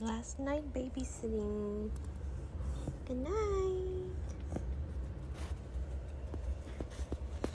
Last night babysitting.